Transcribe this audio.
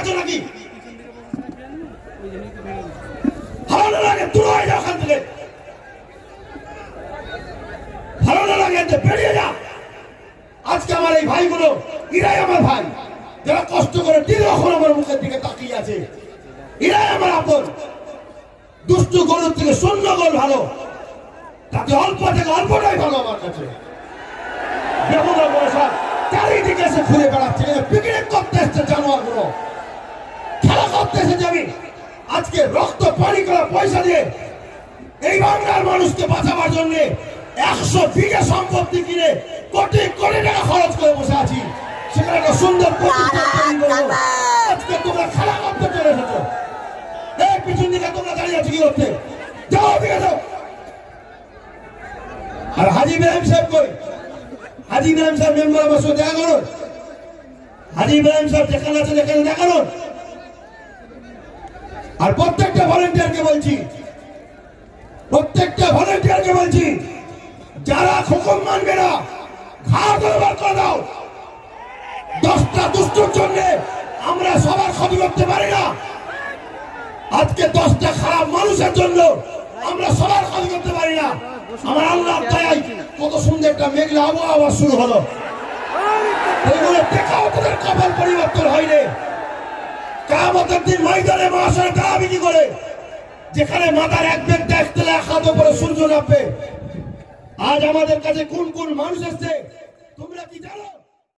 গেছো নাকি? ভালো লাগে, দূর হয়ে যাও ওখান থেকে। ভালো না লাগে বেরিয়ে যা। আজকে আমার এই ভাইগুলো, এরাই আমার ভাই। যারা কষ্ট করে দীর্ঘক্ষণ আমার মুখের দিকে তাকিয়ে আছে। এরাই আমার আপন। দুষ্টু গরুর থেকে শূন্য গোল ভালো। তাতে অল্প থেকে অল্পটাই ভালো আমার কাছে। বেহুদা বয়সা চারিদিকে এসে ঘুরে বেড়াচ্ছে পিকনিক করতে এসছে জানোয়ারগুলো খেলা আমি আজকে রক্ত পানি করা পয়সা দিয়ে এই বাংলার মানুষকে বাঁচাবার জন্য একশো বিঘে সম্পত্তি কিনে কোটি কোটি টাকা খরচ করে বসে আছি। সেখানে একটা সুন্দর। আজকে তোমরা খেলা করতে চলে এসেছ। এই পিছন দিকে তোমরা দাঁড়িয়ে আছো কি করতে? যাও দিকে যাও। আর হাজি ইব্রাহিম সাহেব কই? হাজি ইব্রাহিম সাহেব মেম্বার আমার সাথে দেখা করুন হাজি ইব্রাহিম সাহেব যেখানে আছে যেখানে দেখা করুন আর প্রত্যেকটা ভলেন্টিয়ারকে বলছি, প্রত্যেকটা ভলেন্টিয়ারকে বলছি, যারা হুকুম মানবে না, ঘাড় করে দাও। দশটা জন্য আমরা সবার ক্ষতি করতে পারি না। আজকে দশটা খারাপ মানুষের জন্য আমরা সবার ক্ষতি করতে পারি না। আমার আল্লাহ কত সুন্দর একটা মেঘলা আবহাওয়া শুরু হলো। এগুলো দেখাও তোদের কপাল পরিবর্তন হয়নি। কামতের দিন ময়দানে মহাশয় দাবি কি করে? যেখানে মাথার এক ব্যক্তি এক তেলে এক হাত উপরে সূর্য নামবে। আজ আমাদের কাছে কোন কোন মানুষ এসছে? তোমরা কি জানো?